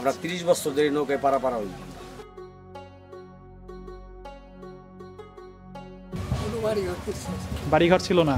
আমরা তিরিশ বছর ধরে নৌকায় পারা হই। বাড়িঘর ছিল না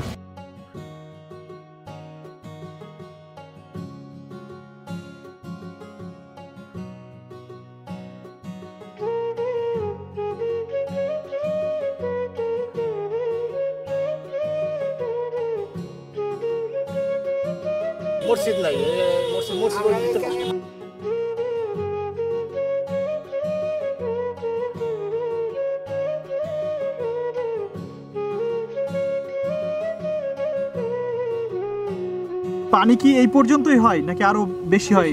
পানি কি এই পর্যন্তই হয়? নাকি আরও বেশি হয়?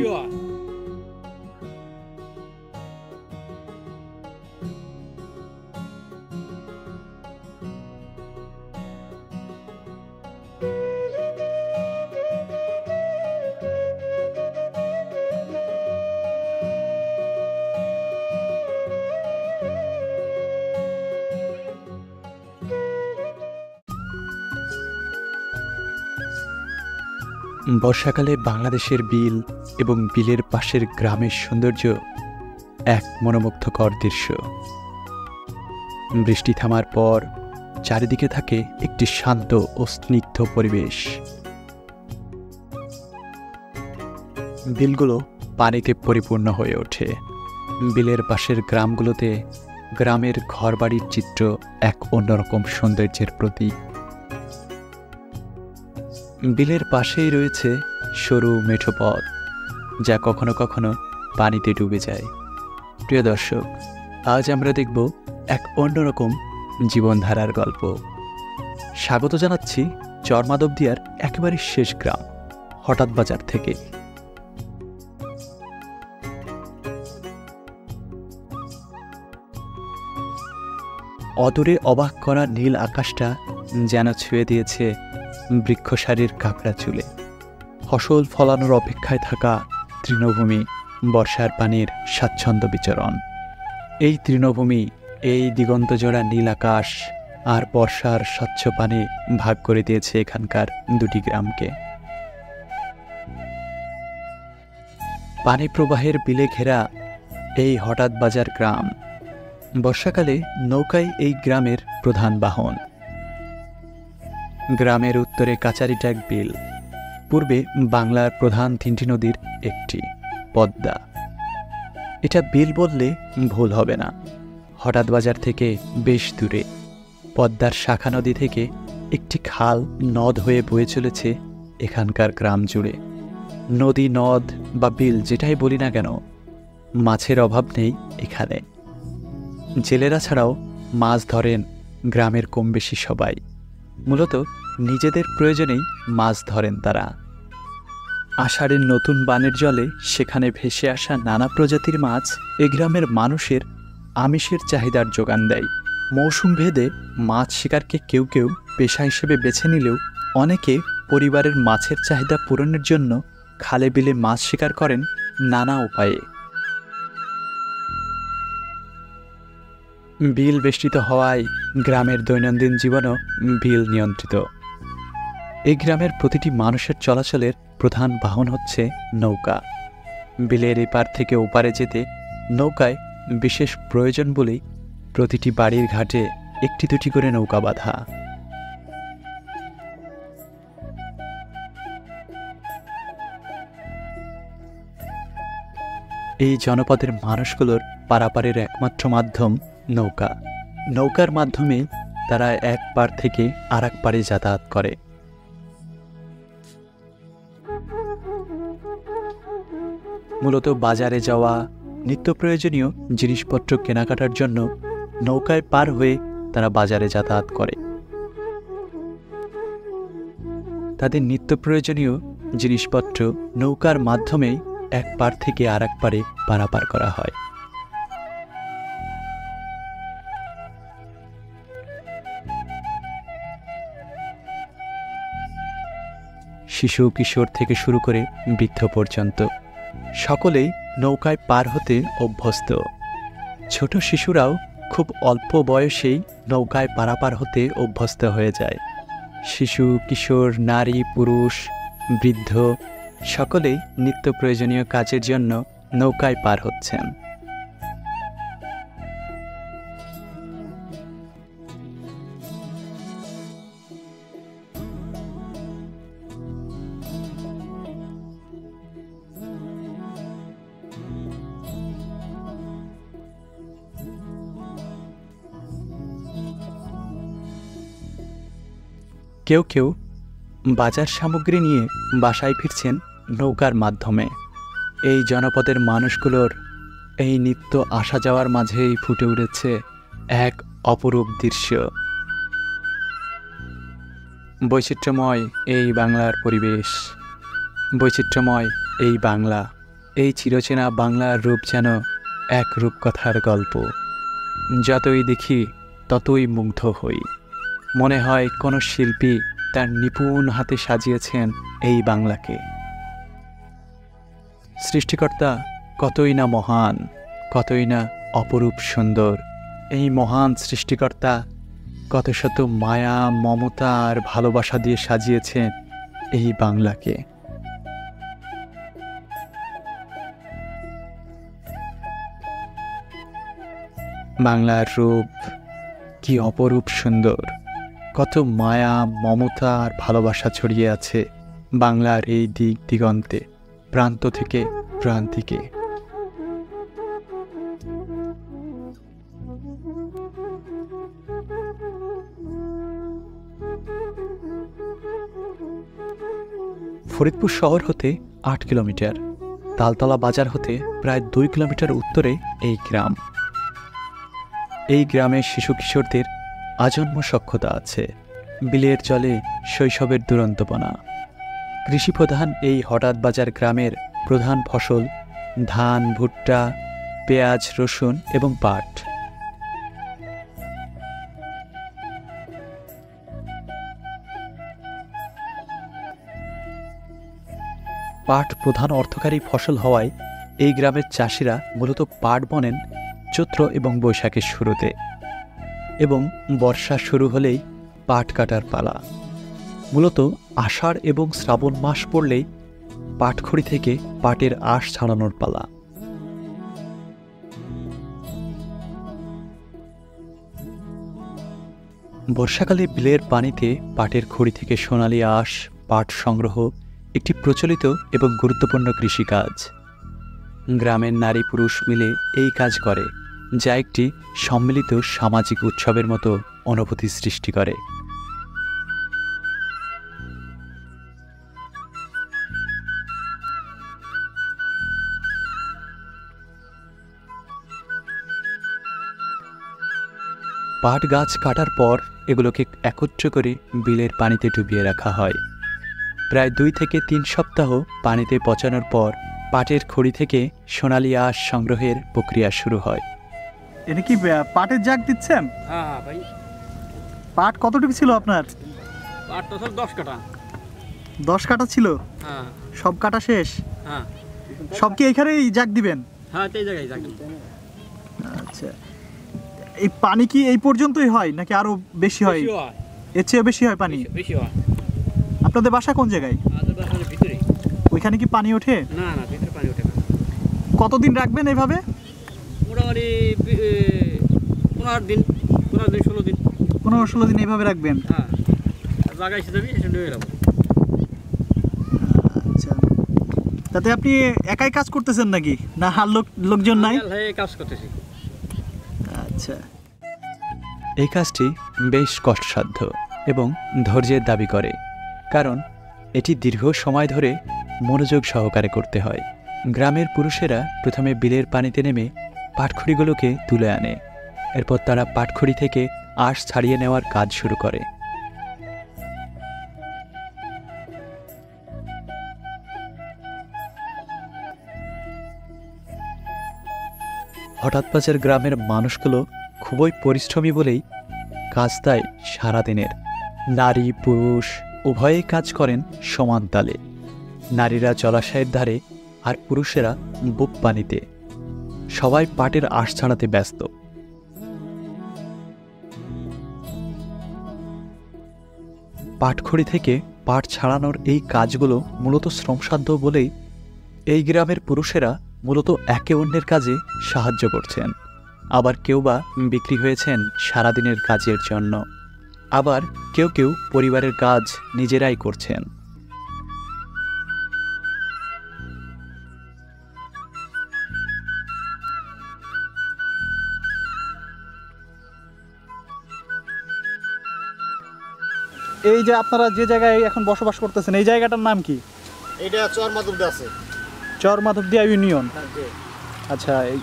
বর্ষাকালে বাংলাদেশের বিল এবং বিলের পাশের গ্রামের সৌন্দর্য এক মনোমুগ্ধকর দৃশ্য। বৃষ্টি থামার পর চারিদিকে থাকে একটি শান্ত ও স্নিগ্ধ পরিবেশ। বিলগুলো পানিতে পরিপূর্ণ হয়ে ওঠে। বিলের পাশের গ্রামগুলোতে গ্রামের ঘরবাড়ির চিত্র এক অন্যরকম সৌন্দর্যের প্রতীক। বিলের পাশেই রয়েছে সরু মেঠো পথ, যা কখনো কখনো পানিতে ডুবে যায়। প্রিয় দর্শক, আজ আমরা দেখব এক অন্যরকম জীবনধারার গল্প। স্বাগত জানাচ্ছি চরমাদবদিয়ার একেবারে শেষ গ্রাম, হঠাৎ বাজার থেকে। অদূরে অবাক করা নীল আকাশটা যেন ছুঁয়ে দিয়েছে বৃক্ষসারির কাঁকড়া চুলে। ফসল ফলানোর অপেক্ষায় থাকা তৃণভূমি বর্ষার পানির স্বাচ্ছন্দ্য বিচরণ। এই তৃণভূমি, এই দিগন্তজোড়া নীল আকাশ আর বর্ষার স্বচ্ছ পানি ভাগ করে দিয়েছে এখানকার দুটি গ্রামকে। পানি প্রবাহের বিলে ঘেরা এই হঠাৎ বাজার গ্রাম। বর্ষাকালে নৌকাই এই গ্রামের প্রধান বাহন। গ্রামের উত্তরে কাচারিটাক বিল, পূর্বে বাংলার প্রধান তিনটি নদীর একটি, পদ্মা। এটা বিল বললে ভুল হবে না। হঠাৎ বাজার থেকে বেশ দূরে, পদ্মার শাখা নদী থেকে একটি খাল নদ হয়ে বয়ে চলেছে এখানকার গ্রাম জুড়ে। নদী, নদ বা বিল যেটাই বলি না কেন, মাছের অভাব নেই এখানে। জেলেরা ছাড়াও মাছ ধরেন গ্রামের কম বেশি সবাই। মূলত নিজেদের প্রয়োজনেই মাছ ধরেন তারা। আষাঢ়ের নতুন বানের জলে সেখানে ভেসে আসা নানা প্রজাতির মাছ এ গ্রামের মানুষের আমিষের চাহিদার যোগান দেয়। মৌসুম ভেদে মাছ শিকারকে কেউ কেউ পেশা হিসেবে বেছে নিলেও অনেকে পরিবারের মাছের চাহিদা পূরণের জন্য খালে বিলে মাছ শিকার করেন নানা উপায়ে। বিল বেষ্টিত হওয়ায় গ্রামের দৈনন্দিন জীবনও বিল নিয়ন্ত্রিত। এই গ্রামের প্রতিটি মানুষের চলাচলের প্রধান বাহন হচ্ছে নৌকা। বিলের এপার থেকে ওপারে যেতে নৌকায় বিশেষ প্রয়োজন বলেই প্রতিটি বাড়ির ঘাটে একটি দুটি করে নৌকা বাঁধা। এই জনপদের মানুষগুলোর পারাপারের একমাত্র মাধ্যম নৌকা। নৌকার মাধ্যমে তারা এক পার থেকে আর এক পারে যাতায়াত করে। মূলত বাজারে যাওয়া, নিত্য প্রয়োজনীয় জিনিসপত্র কেনাকাটার জন্য নৌকায় পার হয়ে তারা বাজারে যাতায়াত করে। তাদের নিত্য প্রয়োজনীয় জিনিসপত্র নৌকার মাধ্যমেই এক পার থেকে আর এক পারে পারাপার করা হয়। শিশু কিশোর থেকে শুরু করে বৃদ্ধ পর্যন্ত। সকলেই নৌকায় পার হতে অভ্যস্ত। ছোট শিশুরাও খুব অল্প বয়সেই নৌকায় পারাপার হতে অভ্যস্ত হয়ে যায়। শিশু, কিশোর, নারী, পুরুষ, বৃদ্ধ সকলেই নিত্য প্রয়োজনীয় কাজের জন্য নৌকায় পার হচ্ছেন। কেউ কেউ বাজার সামগ্রী নিয়ে বাসায় ফিরছেন নৌকার মাধ্যমে। এই জনপদের মানুষগুলোর এই নিত্য আসা যাওয়ার মাঝেই ফুটে উঠেছে এক অপরূপ দৃশ্য। বৈচিত্র্যময় এই বাংলার পরিবেশ। বৈচিত্র্যময় এই বাংলা। এই চিরচেনা বাংলার রূপ যেন এক রূপকথার গল্প। যতই দেখি, ততই মুগ্ধ হই। মনে হয় কোনো শিল্পী তার নিপুণ হাতে সাজিয়েছেন এই বাংলাকে। সৃষ্টিকর্তা কতই না মহান, কতই না অপরূপ সুন্দর। এই মহান সৃষ্টিকর্তা কত শত মায়া, মমতা আর ভালোবাসা দিয়ে সাজিয়েছেন এই বাংলাকে। বাংলার রূপ কি অপরূপ সুন্দর? কত মায়া, মমতা আর ভালোবাসা ছড়িয়ে আছে বাংলার এই দিক দিগন্তে, প্রান্ত থেকে প্রান্তিকে। ফরিদপুর শহর হতে আট কিলোমিটার, তালতলা বাজার হতে প্রায় দুই কিলোমিটার উত্তরে এই গ্রাম। এই গ্রামের শিশু কিশোরদের আজন্ম সক্ষতা আছে। বিলের জলে শৈশবের দুরন্তপনা। কৃষিপ্রধান এই হঠাৎ বাজার গ্রামের প্রধান ফসল ধান, ভুট্টা, পেঁয়াজ, রসুন এবং পাট। পাট প্রধান অর্থকারী ফসল হওয়ায় এই গ্রামের চাষিরা মূলত পাট বনেন চৈত্র এবং বৈশাখের শুরুতে। এবং বর্ষা শুরু হলেই পাট কাটার পালা। মূলত আষাঢ় এবং শ্রাবণ মাস পড়লেই পাটখড়ি থেকে পাটের আঁশ ছাড়ানোর পালা। বর্ষাকালে বিলের পানিতে পাটের খড়ি থেকে সোনালি আঁশ, পাট সংগ্রহ একটি প্রচলিত এবং গুরুত্বপূর্ণ কৃষিকাজ। গ্রামের নারী পুরুষ মিলে এই কাজ করে। যা একটি সম্মিলিত সামাজিক উৎসবের মতো অনুভূতি সৃষ্টি করে। পাট গাছ কাটার পর এগুলোকে একত্র করে বিলের পানিতে ডুবিয়ে রাখা হয়। প্রায় দুই থেকে তিন সপ্তাহ পানিতে পচানোর পর পাটের খড়ি থেকে সোনালি আঁশ সংগ্রহের প্রক্রিয়া শুরু হয়। এটা কি পাটের জাগ দিচ্ছেন? হ্যাঁ হ্যাঁ ভাই। পাট কতটুকু ছিল আপনার? আর টোটাল দশ কাটা দশ কাটা ছিল? হ্যাঁ। সব কাটা শেষ? হ্যাঁ। সব কি এখানেই জাগ দিবেন? হ্যাঁ এই জায়গায় যাকে আচ্ছা। এই পানি কি এই পর্যন্তই হয় নাকি আরও বেশি হয়? এর চেয়ে বেশি হয় পানি? বেশি- বেশি হয়। আপনাদের বাসা কোন জায়গায়? ভিতরে ওইখানে কি পানি ওঠে? না না ভিতরে পানি ওঠে না। কতদিন রাখবেন এইভাবে? মোটামুটি পনেরো দিন পনেরো দিন ষোলো দিন। পনেরো ষোলো দিন এইভাবে রাখবেন? হ্যাঁ। আর লাগাইছে যাবি এসে যাব। আচ্ছা। তাতে আপনি একাই কাজ করতেছেন নাকি? না আর লোক লোকজন নাই? কাজ করতেছি। আচ্ছা। এই কাজটি বেশ কষ্টসাধ্য এবং ধৈর্যের দাবি করে কারণ এটি দীর্ঘ সময় ধরে মনোযোগ সহকারে করতে হয়। গ্রামের পুরুষেরা প্রথমে বিলের পানিতে নেমে পাটখড়িগুলোকে তুলে আনে। এরপর তারা পাটখড়ি থেকে আঁশ ছাড়িয়ে নেওয়ার কাজ শুরু করে। হঠাৎ বাজার গ্রামের মানুষগুলো খুবই পরিশ্রমী বলেই কাজ দেয় সারাদিনের। নারী, পুরুষ উভয়েই কাজ করেন সমান তালে। নারীরা জলাশয়ের ধারে আর পুরুষেরা বুক পানিতে। সবাই পাটের আঁশ ছাড়াতে ব্যস্ত। পাটখড়ি থেকে পাট ছাড়ানোর এই কাজগুলো মূলত শ্রমসাধ্য বলেই এই গ্রামের পুরুষেরা মূলত একে অন্যের কাজে সাহায্য করছেন। আবার কেউ বা বিক্রি হয়েছেন সারাদিনের কাজের জন্য। আবার কেউ কেউ পরিবারের কাজ নিজেরাই করছেন। এই যে আপনারা যে জায়গায় এখন বসবাস করতেছেন এই জায়গাটার নাম কি? এটা চর মাধবদে আছে। চর মাধবদিয়া ইউনিয়ন। আচ্ছা এই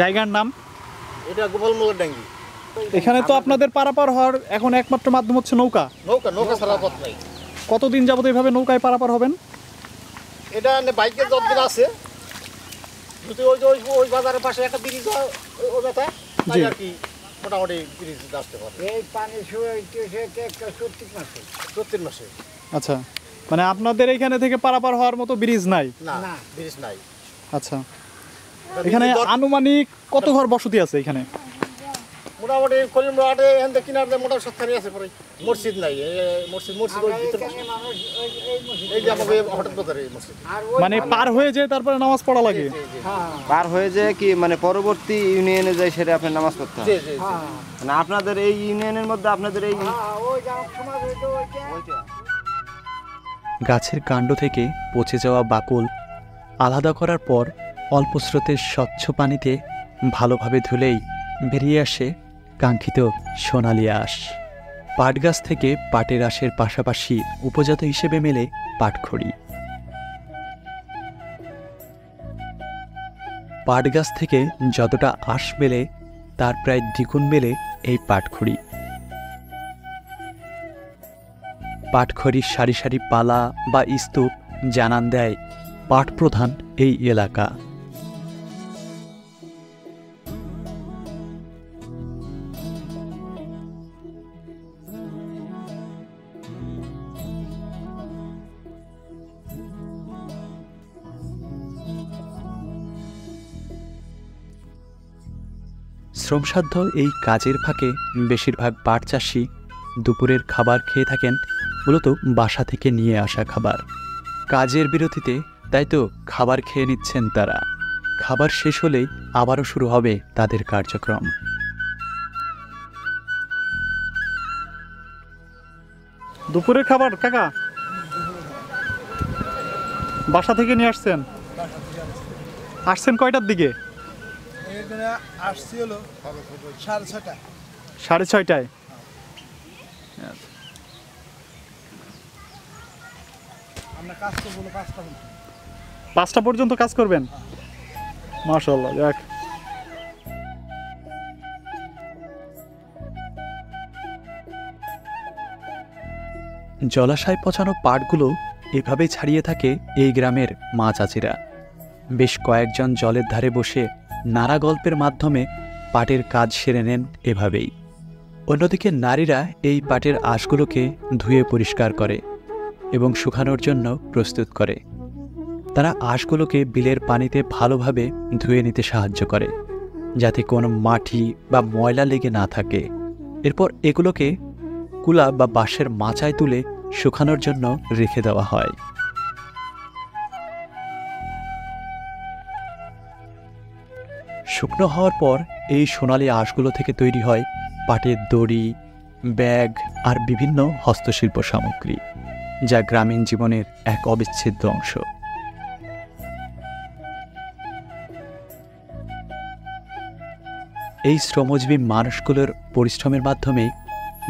জায়গার নাম? এটা গোপালমোগের ডাঙ্গি। এখানে তো আপনাদের পারাপার হওয়ার এখন একমাত্র মাধ্যম হচ্ছে নৌকা। নৌকা নৌকা ছাড়া পথ নাই। কতদিন যাবত এইভাবে নৌকায় পারাপার হবেন? এটা বাইকের যতদিন আছে যদি ওই যে ওই বাজারের পাশে একটা ব্রিজ ওই তাই আর কি। মোটামুটি ব্রিজ আসতে পারে। এই পানি শুয়েছে মাসে। আচ্ছা মানে আপনাদের এখানে থেকে পারাপার হওয়ার মতো ব্রিজ নাই? না। ব্রিজ নাই। আচ্ছা। এখানে আনুমানিক কত ঘর বসতি আছে এখানে? মোটামুটি কলিমরাটে এখান থেকে কিনার দিয়ে মোটামুটি সত্তানি আছে পরে। মসজিদ নাই মসজিদ মসজিদ ওই ভিতরে। এই যে আমাকে হঠাৎ বাজারে মসজিদ। মানে পার হয়ে যায় তারপরে নামাজ পড়া লাগে? হ্যাঁ পার হয়ে যায় কি মানে পরবর্তী ইউনিয়নে যায় সেটা আপনি নামাজ পড়তে হয়। হ্যাঁ মানে আপনাদের এই ইউনিয়নের মধ্যে আপনাদের এই হ্যাঁ ওই যাওয়ার সমাজ হইতো ওইটা। ওইটা। গাছের কাণ্ড থেকে পচে যাওয়া বাকুল আলাদা করার পর অল্প স্রোতের স্বচ্ছ পানিতে ভালোভাবে ধুলেই বেরিয়ে আসে কাঙ্ক্ষিত সোনালি আঁশ। পাট গাছ থেকে পাটের আঁশের পাশাপাশি উপজাত হিসেবে মেলে পাটখড়ি। পাট গাছ থেকে যতটা আঁশ মেলে, তার প্রায় দ্বিগুণ মেলে এই পাটখড়ি। পাটখড়ির সারি সারি পালা বা স্তূপ জানান দেয় পাট প্রধান এই এলাকা। শ্রমসাধ্য এই কাজের ফাঁকে বেশিরভাগ পাট চাষি দুপুরের খাবার খেয়ে থাকেন, মূলত বাসা থেকে নিয়ে আসা খাবার। কাজের বিরতিতে তাই তো খাবার খেয়ে নিচ্ছেন তারা। খাবার শেষ হলেই আবারও শুরু হবে তাদের কার্যক্রম। দুপুরের খাবার, কাকা? বাসা থেকে নিয়ে আসছেন? আসছেন কয়টার দিকে? এখানে আসছি হলো সাড়ে সাড়ে ছয়টায়? আমরা কাজ করব পাঁচটা পর্যন্ত। পাঁচটা পর্যন্ত কাজ করবেন? মাশাল্লাহ যাক। জলাশয় পচানো পাটগুলো এভাবে ছাড়িয়ে থাকে এই গ্রামের মা চাচিরা বেশ কয়েকজন জলের ধারে বসে নানা গল্পের মাধ্যমে পাটের কাজ সেরে নেন এভাবেই। অন্যদিকে নারীরা এই পাটের আঁশগুলোকে ধুয়ে পরিষ্কার করে এবং শুকানোর জন্য প্রস্তুত করে। তারা আঁশগুলোকে বিলের পানিতে ভালোভাবে ধুয়ে নিতে সাহায্য করে, যাতে কোনো মাটি বা ময়লা লেগে না থাকে। এরপর এগুলোকে কুলা বা বাঁশের মাচায় তুলে শুকানোর জন্য রেখে দেওয়া হয়। শুকনো হওয়ার পর এই সোনালী আঁশগুলো থেকে তৈরি হয় পাটের দড়ি, ব্যাগ আর বিভিন্ন হস্তশিল্প সামগ্রী, যা গ্রামীণ জীবনের এক অবিচ্ছেদ্য অংশ। এই শ্রমজীবী মানুষগুলোর পরিশ্রমের মাধ্যমে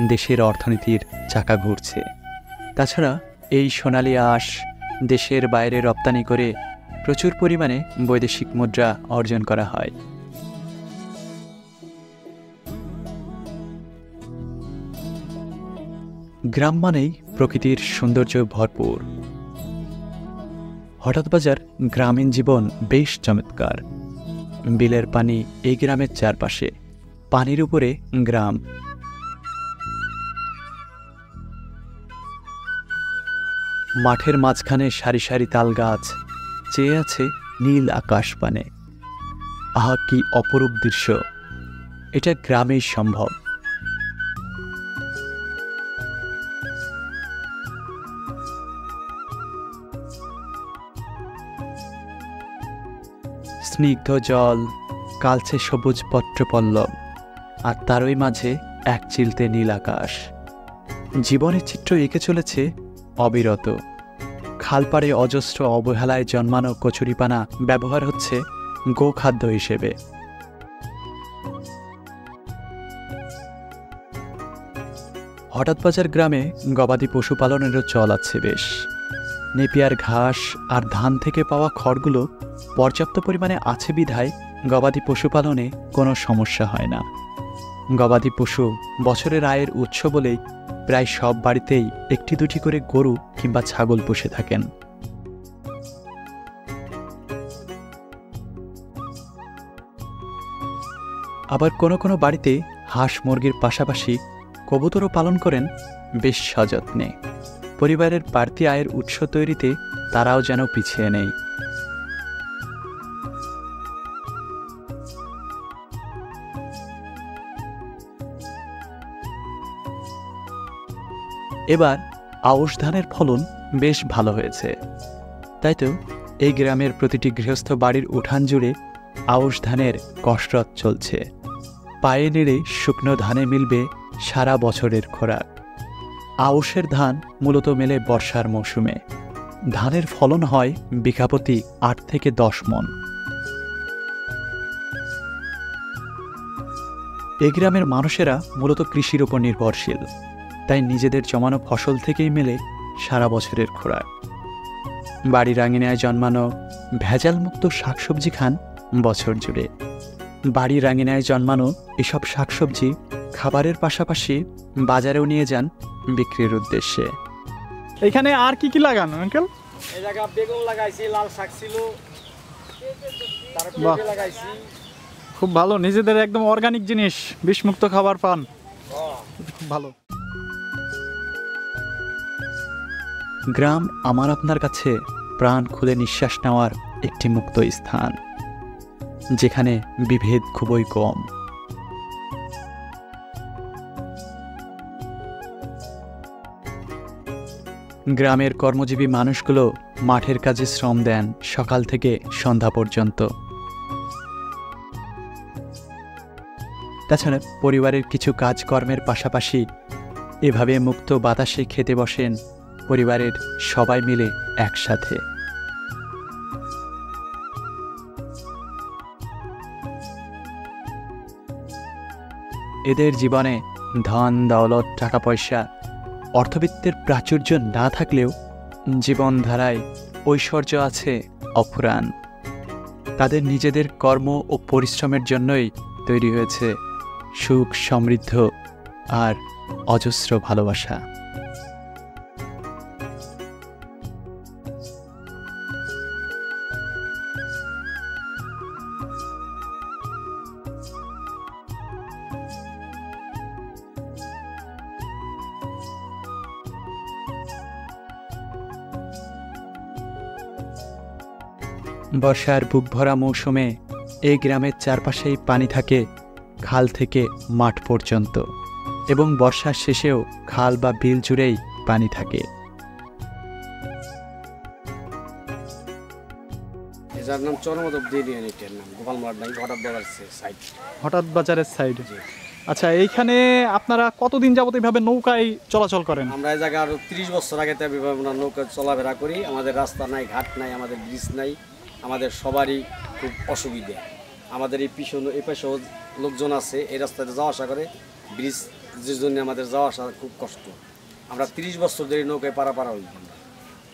দেশের অর্থনীতির চাকা ঘুরছে। তাছাড়া এই সোনালী আঁশ দেশের বাইরে রপ্তানি করে প্রচুর পরিমাণে বৈদেশিক মুদ্রা অর্জন করা হয়। গ্রাম মানেই প্রকৃতির সৌন্দর্য ভরপুর। হঠাৎ বাজার গ্রামীণ জীবন বেশ চমৎকার। বিলের পানি এই গ্রামের চারপাশে, পানির উপরে গ্রাম। মাঠের মাঝখানে সারি সারি তাল গাছ চেয়ে আছে নীল আকাশ পানে। আহা, কি অপরূপ দৃশ্য। এটা গ্রামেই সম্ভব। স্নিগ্ধ জল কালচে সবুজ পত্রপল্লব, আর তারই মাঝে এক চিলতে নীল আকাশ। জীবনের চিত্র এঁকে চলেছে অবিরত। খালপাড়ে অজস্র অবহেলায় জন্মানো কচুরিপানা ব্যবহার হচ্ছে গোখাদ্য হিসেবে। হঠাৎ বাজার গ্রামে গবাদি পশুপালনেরও চল আছে বেশ। নেপিয়ার ঘাস আর ধান থেকে পাওয়া খড়গুলো পর্যাপ্ত পরিমাণে আছে বিধায় গবাদি পশুপালনে কোনো সমস্যা হয় না। গবাদি পশু বছরের আয়ের উৎস বলেই প্রায় সব বাড়িতেই একটি দুটি করে গরু কিংবা ছাগল পুষে থাকেন। আবার কোনো কোনো বাড়িতে হাঁস মুরগির পাশাপাশি কবুতরও পালন করেন বেশ সযত্নে। পরিবারের বাড়তি আয়ের উৎস তৈরিতে তারাও যেন পিছিয়ে নেই। এবার আউশ ধানের ফলন বেশ ভালো হয়েছে। তাই তো এই গ্রামের প্রতিটি গৃহস্থ বাড়ির উঠান জুড়ে আউশ ধানের কসরত চলছে। পায়ে নেড়ে শুকনো ধানে মিলবে সারা বছরের খোরাক। আউশের ধান মূলত মেলে বর্ষার মৌসুমে। ধানের ফলন হয় বিঘাপতি আট থেকে দশ মন। এ গ্রামের মানুষেরা মূলত কৃষির উপর নির্ভরশীল। তাই নিজেদের জমানো ফসল থেকেই মেলে সারা বছরের খোরাক। বাড়ির আঙিনায় জন্মানো ভেজালমুক্ত শাকসবজি খান বছর জুড়ে। বাড়ির আঙিনায় জন্মানো এসব শাকসবজি খাবারের পাশাপাশি বাজারেও নিয়ে যান বিক্রির উদ্দেশ্যে। এখানে আর কি কি লাগানো আঙ্কেল? এই জায়গা বেগুন লাগাইছি লাল শাক ছিল। লাগাইছি। খুব ভালো নিজেদের একদম অর্গানিক জিনিস বিষমুক্ত খাবার পান। খুব ভালো। গ্রাম আমার আপনার কাছে প্রাণ খুলে নিঃশ্বাস নেওয়ার একটি মুক্ত স্থান, যেখানে বিভেদ খুবই কম। গ্রামের কর্মজীবী মানুষগুলো মাঠের কাজে শ্রম দেন সকাল থেকে সন্ধ্যা পর্যন্ত। তাছাড়া পরিবারের কিছু কাজকর্মের পাশাপাশি এভাবে মুক্ত বাতাসে খেতে বসেন পরিবারের সবাই মিলে একসাথে। এদের জীবনে ধন, দৌলত টাকা পয়সা অর্থবিত্তের প্রাচুর্য না থাকলেও জীবনধারায় ঐশ্বর্য আছে অফুরান তাদের নিজেদের কর্ম ও পরিশ্রমের জন্যই তৈরি হয়েছে সুখ, সমৃদ্ধ আর অজস্র ভালোবাসা। বর্ষার বুক ভরা মৌসুমে এই গ্রামের চারপাশেই পানি থাকে খাল থেকে মাঠ পর্যন্ত এবং বর্ষার শেষেও খাল বা বিল জুড়েই পানি থাকে। এটার নাম চরমদব ইউনিয়ন এটার নাম গোপালমার হঠাৎ বলার সাইড হঠাৎ বাজারের সাইডে আচ্ছা এইখানে আপনারা কতদিন যাবত এইভাবে নৌকায় চলাচল করেন? আমরা এই জায়গা আরও তিরিশ বছর আগে আমরা নৌকা চলাফেরা করি। আমাদের রাস্তা নাই ঘাট নাই আমাদের ব্রিজ নাই। আমাদের সবারই খুব অসুবিধা। আমাদের এই পিছনে এই পাশেও লোকজন আছে এই রাস্তাতে যাওয়া আসা করে ব্রিজ যে জন্য আমাদের যাওয়া আসা খুব কষ্ট। আমরা তিরিশ বছর ধরে নৌকায় পারা পারা হই।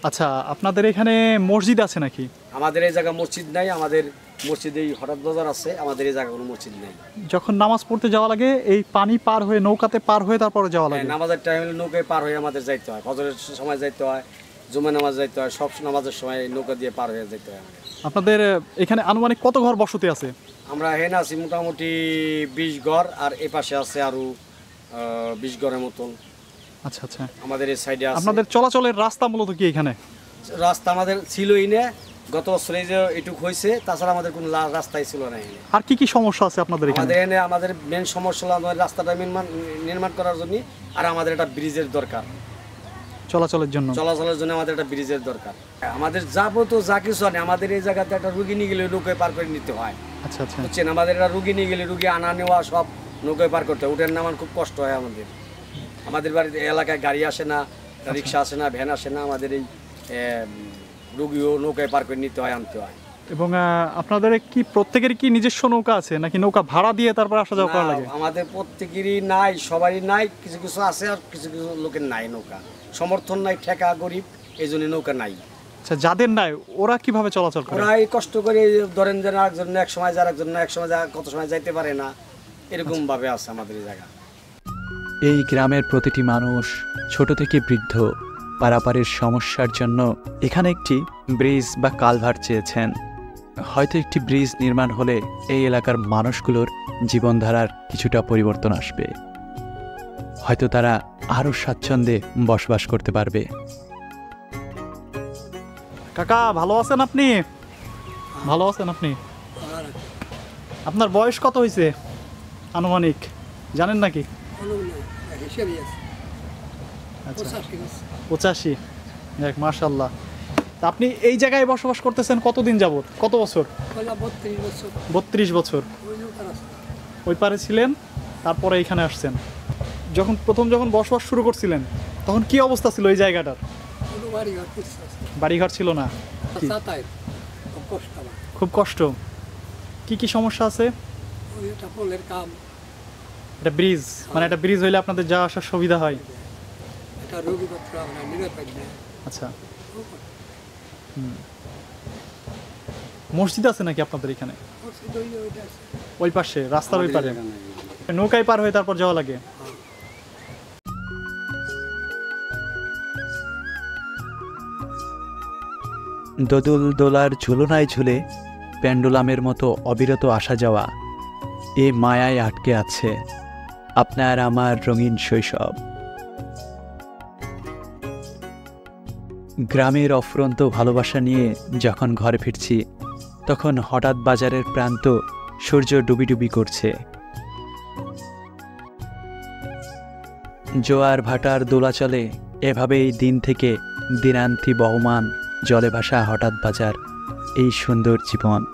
আচ্ছা আপনাদের এখানে মসজিদ আছে নাকি? আমাদের এই জায়গা মসজিদ নাই আমাদের মসজিদে হঠাৎ বাজার আছে আমাদের এই জায়গা কোনো মসজিদ নাই। যখন নামাজ পড়তে যাওয়া লাগে এই পানি পার হয়ে নৌকাতে পার হয়ে তারপরে যাওয়া হ্যাঁ, লাগে? নামাজের টাইমে নৌকায় পার হয়ে আমাদের যাইতে হয় ফজরের সময় যাইতে হয় জুমা নামাজ যাইতে হয় সব নামাজের সময় নৌকা দিয়ে পার হয়ে যেতে হয়। আপনাদের এখানে আনুমানিক কত ঘর বসতি আছে? আমরা হেন আছি মোটামুটি বিশ ঘর আর এ পাশে আছে আরও বিশ ঘরের মতন। আচ্ছা আচ্ছা। আমাদের এই সাইডে আপনাদের চলাচলের রাস্তা মূলত কি এখানে? রাস্তা আমাদের ছিলই না গত বছর এই যে এটুক হয়েছে তাছাড়া আমাদের কোনো রাস্তাই ছিল না এখানে। আর কি কি সমস্যা আছে আপনাদের এখানে? আমাদের এখানে আমাদের মেন সমস্যা হলো আমাদের রাস্তাটা নির্মাণ নির্মাণ করার জন্য আর আমাদের একটা ব্রিজের দরকার। চলাচলের জন্য। চলাচলের জন্য আমাদের একটা ব্রিজের দরকার। আমাদের যাব যা কিছু হয় আমাদের এই জায়গাতে একটা রুগী নিয়ে গেলে নৌকায় পার করে নিতে হয়। আচ্ছা আচ্ছা। বুঝছেন? আমাদের একটা রুগী নিয়ে গেলে রুগী আনা নেওয়া সব নৌকায় পার করতে হয়। উঠেন নামান খুব কষ্ট হয় আমাদের। আমাদের বাড়িতে এলাকায় গাড়ি আসে না রিক্সা আসে না ভ্যান আসে না। আমাদের এই রুগীও নৌকায় পার করে নিতে হয় আনতে হয়। এবং আপনাদের কি প্রত্যেকের কি নিজস্ব নৌকা আছে? নাকি নৌকা ভাড়া দিয়ে তারপর আসা যাওয়া করা লাগে? আমাদের প্রত্যেকেরই নাই সবারই নাই কিছু কিছু আছে আর কিছু কিছু লোকের নাই নৌকা। সমর্থন নাই ঠেকা গরিব এই জন্য নৌকা নাই। আচ্ছা যাদের নাই ওরা কীভাবে চলাচল করে? ওরা এই কষ্ট করে ধরেন যে একজন এক সময় যার একজন এক সময় যা- কত সময় যাইতে পারে না। এরকম ভাবে আছে আমাদের এই জায়গা। এই গ্রামের প্রতিটি মানুষ ছোট থেকে বৃদ্ধ পারাপারের সমস্যার জন্য এখানে একটি ব্রিজ বা কালভার চেয়েছেন। হয়তো একটি ব্রিজ নির্মাণ হলে এই এলাকার মানুষগুলোর জীবনধারার কিছুটা পরিবর্তন আসবে। হয়তো তারা আরও স্বাচ্ছন্দ্যে বসবাস করতে পারবে। কাকা ভালো আছেন আপনি? ভালো আছেন আপনি? আপনার বয়স কত হয়েছে আনুমানিক। জানেন নাকি? আচ্ছা। পঁচাশি। দেখ মার্শাল্লাহ আপনি এই জায়গায় বসবাস করতেছেন কতদিন যাবত কত বছর? বত্রিশ বছর। ওই পারে ছিলেন তারপরে এইখানে আসছেন। যখন প্রথম যখন বসবাস শুরু করছিলেন তখন কি অবস্থা ছিল এই জায়গাটার? বাড়িঘর ছিল না। খুব কষ্ট কি কি সমস্যা আছে? এটা ব্রিজ। মানে একটা ব্রিজ হইলে আপনাদের যাওয়া আসার সুবিধা হয়। আচ্ছা। মসজিদ আছে নাকি আপনাদের এখানে? ওই পাশে রাস্তার ওই পারে। নৌকায় পার হয়ে তারপর যাওয়া লাগে? দোদুল দোলার ঝুলনায় ঝুলে প্যান্ডুলামের মতো অবিরত আসা যাওয়া এ মায়ায় আটকে আছে আপনার আমার রঙিন শৈশব। গ্রামের অফুরন্ত ভালোবাসা নিয়ে যখন ঘরে ফিরছি, তখন হঠাৎ বাজারের প্রান্ত সূর্য ডুবি ডুবি করছে। জোয়ার ভাটার দোলাচলে এভাবেই দিন থেকে দিনান্তি বহমান জলে ভাসা হঠাৎ বাজার, এই সুন্দর জীবন।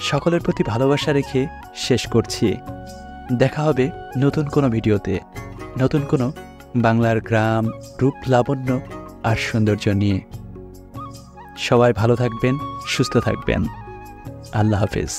সকলের প্রতি ভালোবাসা রেখে শেষ করছি। দেখা হবে নতুন কোনো ভিডিওতে। নতুন কোনো বাংলার গ্রাম, রূপ লাবণ্য আর সৌন্দর্য নিয়ে। সবাই ভালো থাকবেন, সুস্থ থাকবেন। আল্লাহ হাফিজ।